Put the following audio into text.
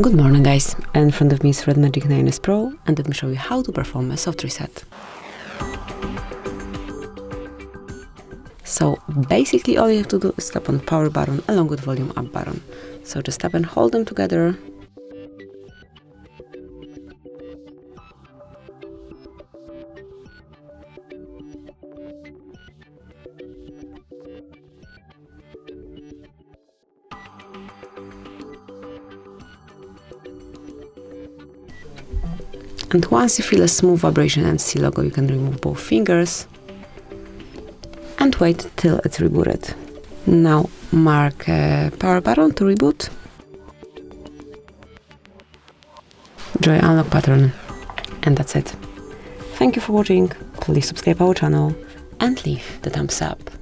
Good morning guys, in front of me is Red Magic 9S Pro and let me show you how to perform a soft reset. So basically all you have to do is tap on power button along with volume up button. So just tap and hold them together And once you feel a smooth vibration and see logo, you can remove both fingers and wait till it's rebooted. Now mark uh, power button to reboot. Joy unlock pattern and that's it. Thank you for watching, please subscribe our channel and leave the thumbs up.